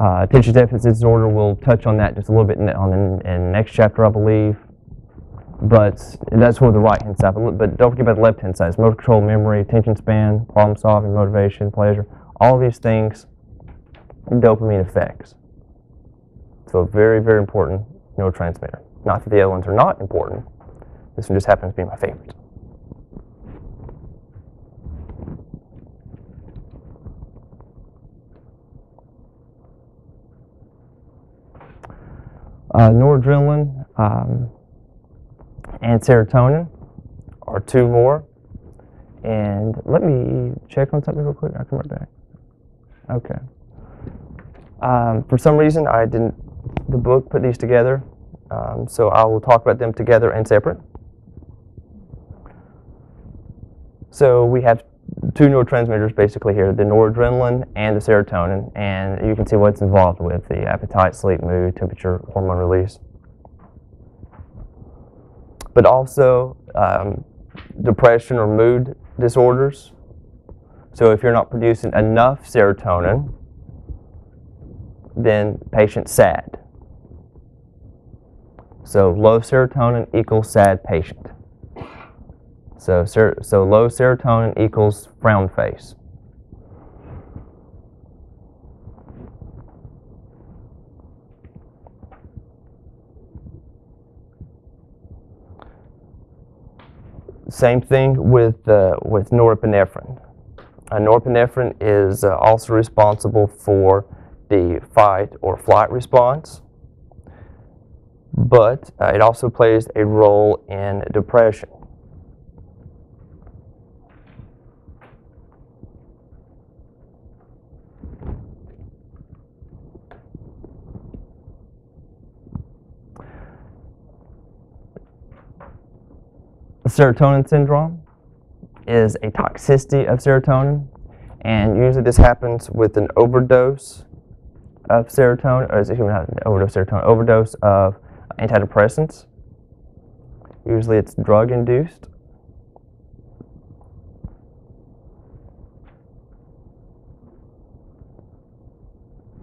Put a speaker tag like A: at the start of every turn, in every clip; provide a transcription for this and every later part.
A: Uh, attention deficit disorder, we'll touch on that just a little bit in, on in the next chapter, I believe. But that's for the right hand side. But, but don't forget about the left hand side. It's motor control, memory, attention span, problem solving, motivation, pleasure. All these things, dopamine effects. So a very, very important neurotransmitter. Not that the other ones are not important. This one just happens to be my favorite. Uh, noradrenaline um, and serotonin are two more. And let me check on something real quick. I'll come right back. Okay. Um, for some reason, I didn't, the book put these together. Um, so I will talk about them together and separate. So we have two neurotransmitters basically here, the noradrenaline and the serotonin, and you can see what's involved with the appetite, sleep, mood, temperature, hormone release. But also um, depression or mood disorders. So if you're not producing enough serotonin, then patient sad. So low serotonin equals sad patient. So, so low serotonin equals frown face. Same thing with, uh, with norepinephrine. Uh, norepinephrine is uh, also responsible for the fight or flight response, but uh, it also plays a role in depression. Serotonin syndrome is a toxicity of serotonin, and usually this happens with an overdose of serotonin, or is it not an overdose of serotonin, overdose of antidepressants. Usually it's drug induced.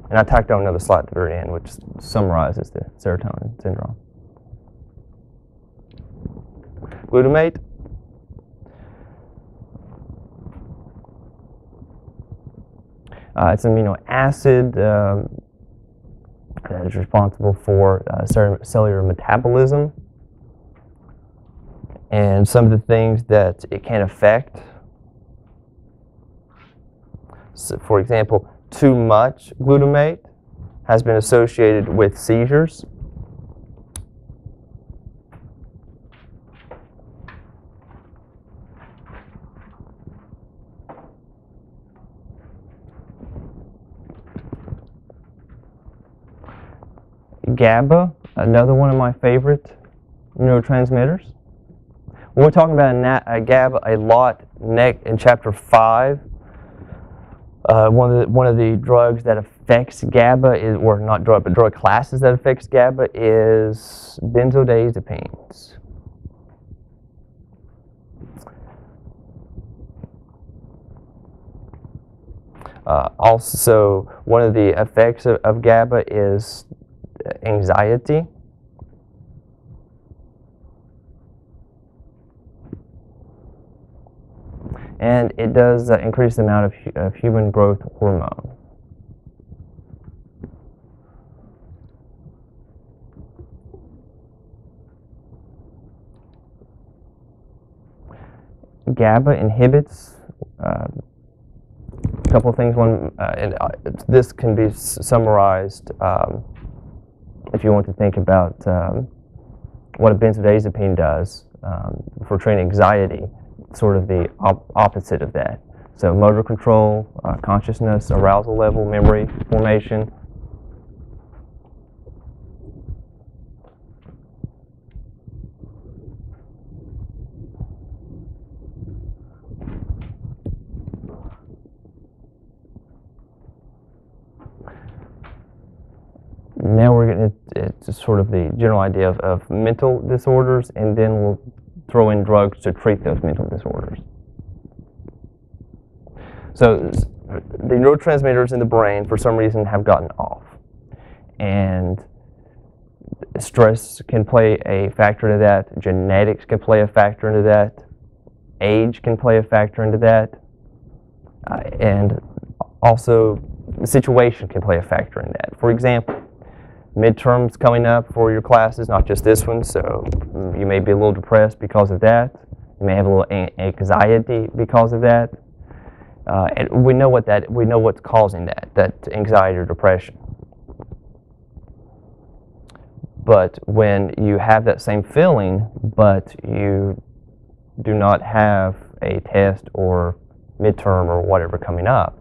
A: And I tacked on another slide at the very end, which summarizes the serotonin syndrome. Glutamate. Uh, it's an amino acid um, that is responsible for uh, cellular metabolism and some of the things that it can affect. So for example, too much glutamate has been associated with seizures. GABA, another one of my favorite neurotransmitters. We're talking about a GABA a lot in chapter 5. Uh, one, of the, one of the drugs that affects GABA is, or not drug, but drug classes that affects GABA is benzodiazepines. Uh, also, one of the effects of, of GABA is anxiety. And it does uh, increase the amount of, hu of human growth hormone. GABA inhibits uh, a couple of things. One, uh, and uh, this can be summarized um, if you want to think about um, what a benzodiazepine does um, for treating anxiety, sort of the op opposite of that. So motor control, uh, consciousness, arousal level, memory formation, getting into sort of the general idea of, of mental disorders, and then we'll throw in drugs to treat those mental disorders. So the neurotransmitters in the brain, for some reason, have gotten off. and stress can play a factor into that. Genetics can play a factor into that. Age can play a factor into that. Uh, and also, situation can play a factor in that. For example, midterms coming up for your classes, not just this one, so you may be a little depressed because of that. You may have a little anxiety because of that. Uh, and we know what that we know what's causing that that anxiety or depression. But when you have that same feeling, but you do not have a test or midterm or whatever coming up,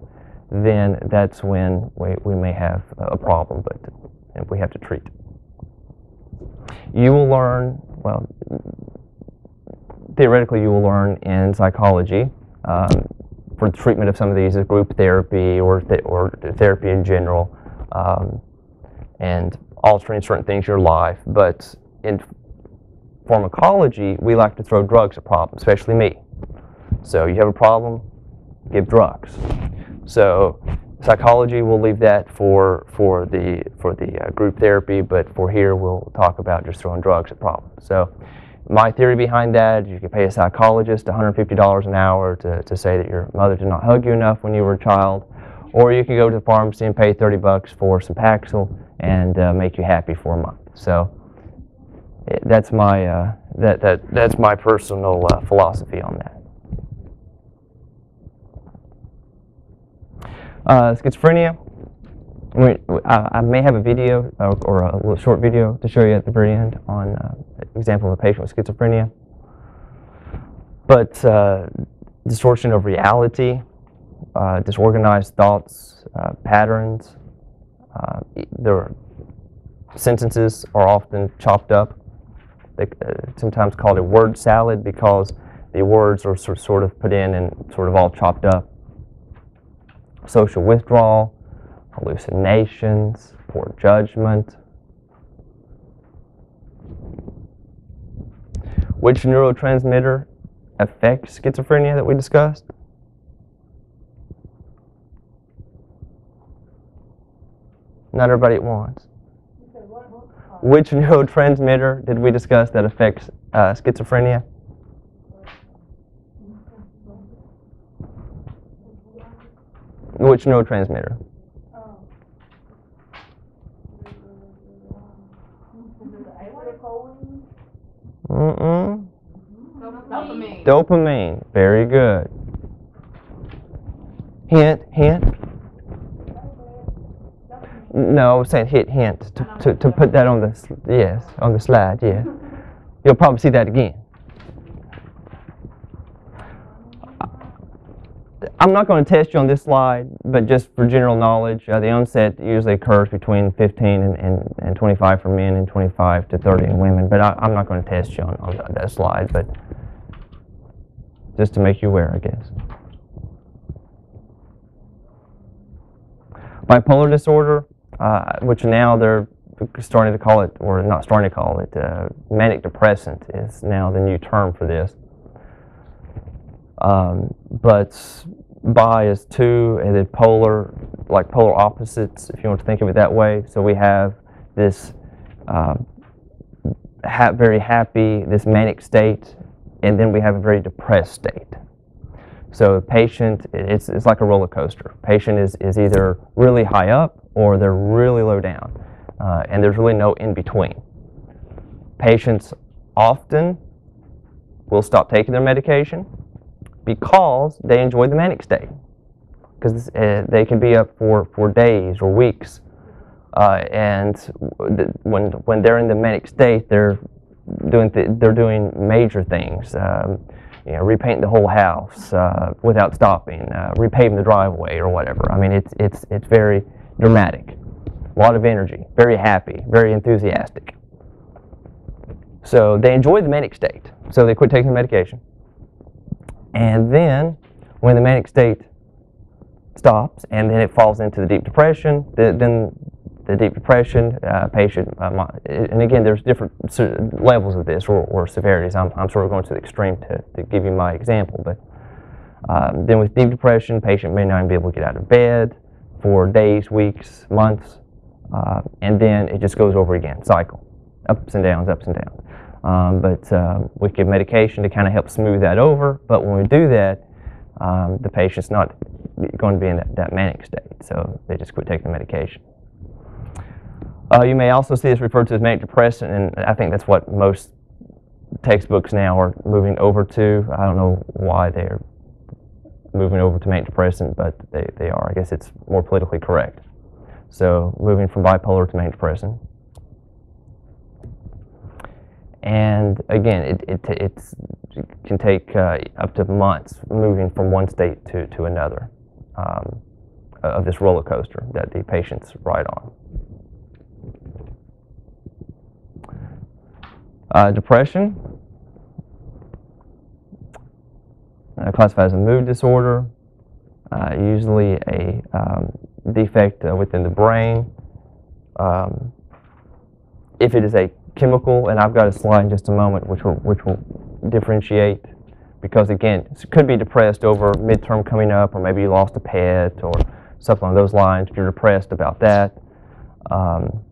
A: then that's when we, we may have a problem, but we have to treat. You will learn, well, theoretically, you will learn in psychology um, for the treatment of some of these, group therapy or, th or therapy in general, um, and altering certain things in your life. But in pharmacology, we like to throw drugs at problems, especially me. So you have a problem, give drugs. So psychology, we'll leave that for for the for the uh, group therapy, but for here we'll talk about just throwing drugs at problems. So my theory behind that, you can pay a psychologist $150 an hour to, to say that your mother did not hug you enough when you were a child, or you can go to the pharmacy and pay 30 bucks for some Paxil and uh, make you happy for a month. So it, that's my uh, that that that's my personal uh, philosophy on that. Uh, schizophrenia. We, I, I, may have a video or, uh, or, a little short video to show you at the very end on uh, example of a patient with schizophrenia. But uh, distortion of reality, uh, disorganized thoughts, uh, patterns, their sentences are often chopped up. They sometimes called a word salad because the words are sort of put in and sort of all chopped up social withdrawal, hallucinations, poor judgment. Which neurotransmitter affects schizophrenia that we discussed? Not everybody at once. Which neurotransmitter did we discuss that affects uh, schizophrenia? Which neurotransmitter? Mm-mm. Dopamine. Dopamine. Very good. Hint, hint. No, I was saying hit hint to, to, to put that on the yes on the slide. Yeah, you'll probably see that again. I'm not going to test you on this slide, but just for general knowledge, uh, the onset usually occurs between 15 and, and, and 25 for men and 25 to 30 in women. But I, am not going to test you on, on that slide, but just to make you aware, I guess. Bipolar disorder, uh, which now they're starting to call it, or not starting to call it, uh, manic depressant is now the new term for this. Um, but bi is two, and then polar, like polar opposites, if you want to think of it that way. So we have this uh, ha very happy, this manic state, and then we have a very depressed state. So the patient, it's, it's like a roller coaster. Patient is, is either really high up or they're really low down, uh, and there's really no in between. Patients often will stop taking their medication because they enjoy the manic state. Because uh, they can be up for, for days or weeks. Uh, and when, when they're in the manic state, they're doing, th they're doing major things. Um, you know, repainting the whole house uh, without stopping, uh, repaving the driveway or whatever. I mean, it's, it's, it's very dramatic. A lot of energy, very happy, very enthusiastic. So they enjoy the manic state. So they quit taking the medication. And then when the manic state stops and then it falls into the deep depression, the, then the deep depression uh, patient, uh, and again, there's different levels of this or, or severities. I'm, I'm, sort of going to the extreme to, to give you my example, but um, then with deep depression, patient may not even be able to get out of bed for days, weeks, months. uh, and then it just goes over again, cycle, ups and downs, ups and downs. Um, but um, we give medication to kind of help smooth that over. But when we do that, um, the patient's not going to be in that, that manic state, so they just quit taking the medication. Uh, you may also see this referred to as manic depressant, and I think that's what most textbooks now are moving over to. I don't know why they're moving over to manic depressant, but they, they are. I guess it's more politically correct. So moving from bipolar to manic depressant. And again, it, it, it can take uh, up to months moving from one state to, to another um, of this roller coaster that the patients ride on. Uh, depression, uh, classified as a mood disorder, uh, usually a um, defect uh, within the brain. Um, if it is a chemical, and I've got a slide in just a moment which will, which will differentiate because again, it could be depressed over midterm coming up or maybe you lost a pet or something along those lines. If you're depressed about that, um,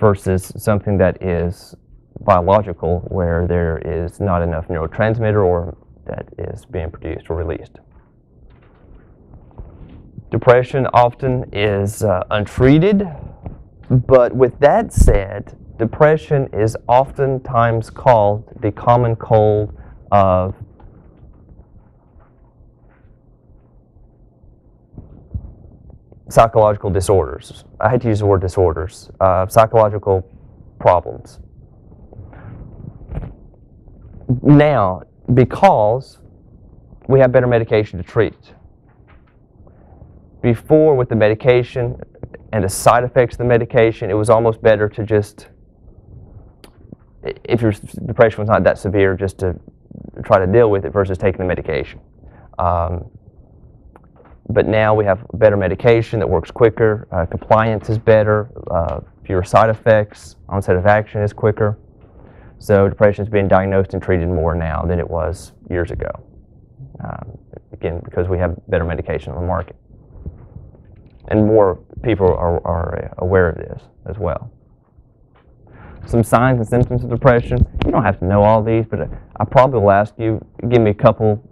A: versus something that is biological where there is not enough neurotransmitter or that is being produced or released. Depression often is uh, untreated, but with that said, depression is oftentimes called the common cold of psychological disorders. I hate to use the word disorders, uh, psychological problems. Now, because we have better medication to treat. Before, with the medication and the side effects of the medication, it was almost better to just, if your depression was not that severe, just to try to deal with it versus taking the medication. Um, but now we have better medication that works quicker, uh, compliance is better, uh, fewer side effects, onset of action is quicker. So depression is being diagnosed and treated more now than it was years ago. Um, again, because we have better medication on the market. And more people are, are aware of this as well. Some signs and symptoms of depression. You don't have to know all these, but I probably will ask you, give me a couple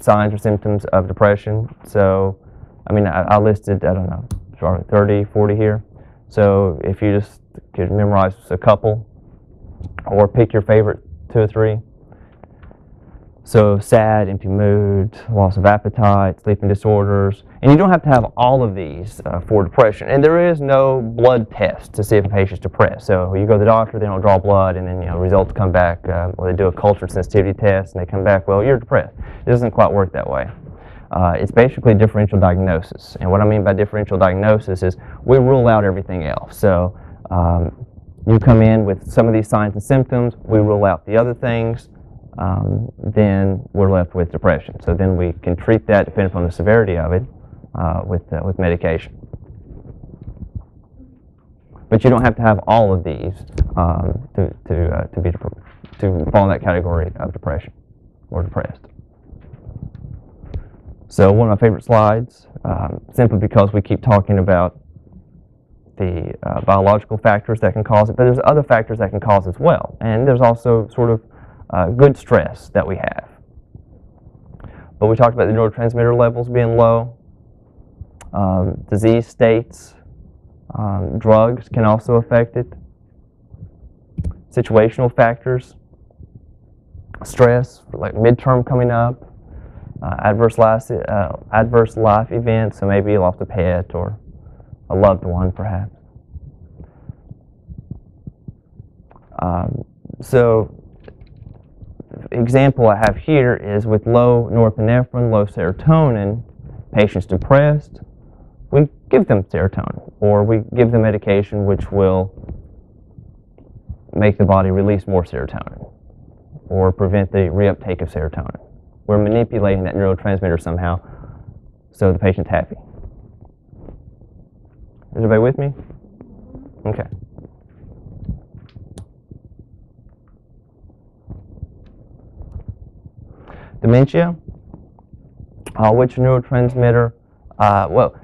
A: signs or symptoms of depression. So, I mean, I, I listed, I don't know, 30, 40 here. So if you just could memorize a couple or pick your favorite two or three. So sad, empty mood, loss of appetite, sleeping disorders. And you don't have to have all of these uh, for depression. And there is no blood test to see if a patient's depressed. So you go to the doctor, they don't draw blood, and then you know results come back, uh, or they do a culture sensitivity test, and they come back, well, you're depressed. It doesn't quite work that way. Uh, it's basically differential diagnosis. And what I mean by differential diagnosis is we rule out everything else. So um, you come in with some of these signs and symptoms, we rule out the other things, um, then we're left with depression. So then we can treat that depending upon the severity of it uh, with, uh, with medication. But you don't have to have all of these um, to, to, uh, to, be to fall in that category of depression or depressed. So one of my favorite slides, um, simply because we keep talking about the uh, biological factors that can cause it, but there's other factors that can cause as well. And there's also sort of uh, good stress that we have. But we talked about the neurotransmitter levels being low, um, disease states, um, drugs can also affect it, situational factors, stress, like midterm coming up, uh, adverse, life, uh, adverse life events, so maybe you lost a pet or a loved one perhaps. Um, so example I have here is with low norepinephrine, low serotonin, patients depressed, we give them serotonin or we give them medication which will make the body release more serotonin or prevent the reuptake of serotonin. We're manipulating that neurotransmitter somehow so the patient's happy. Is everybody with me? Okay. Dementia, uh, which neurotransmitter, uh, well,